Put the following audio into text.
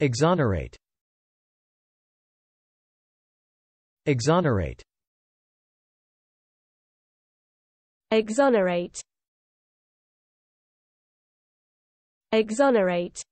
Exonerate. Exonerate. Exonerate. Exonerate